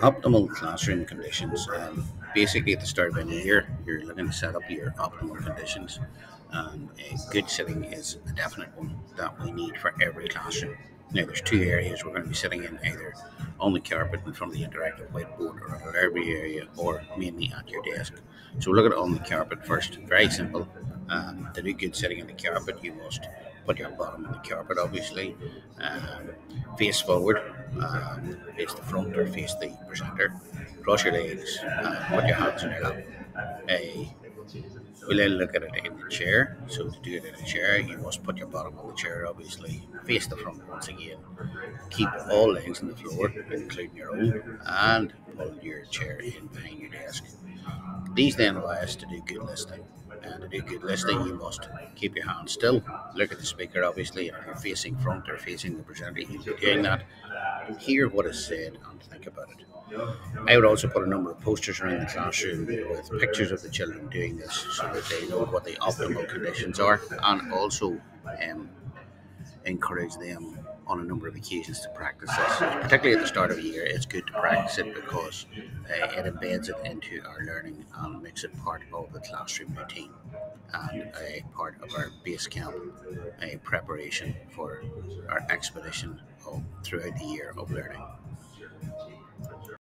Optimal classroom conditions. Um, basically, at the start of any year, you're looking to set up your optimal conditions. Um, a good sitting is a definite one that we need for every classroom. Now, there's two areas we're going to be sitting in either on the carpet in front of the interactive whiteboard or a library area or mainly at your desk. So, look at on the carpet first. Very simple. Um, to do good sitting on the carpet, you must put your bottom on the carpet, obviously, um, face forward, um, face the front or face the presenter, cross your legs, uh, put your hands in your lap. Uh, we'll then look at it in the chair. So to do it in a chair, you must put your bottom on the chair, obviously, face the front once again. Keep all legs on the floor, including your own, and pull your chair in behind your desk. These then allow us to do good listening. And to do good listening, you must keep your hands still, look at the speaker, obviously, if you're facing front or facing the presenter, you'll be doing that. Hear what is said and think about it. I would also put a number of posters around the classroom with pictures of the children doing this so that they know what the optimal conditions are and also um, encourage them on a number of occasions to practice this. Particularly at the start of the year, it's good to practice it because uh, it embeds it into our learning and makes it part of the classroom routine and a part of our base camp a preparation for our expedition of, throughout the year of learning.